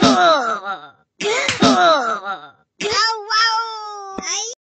Oh, wow.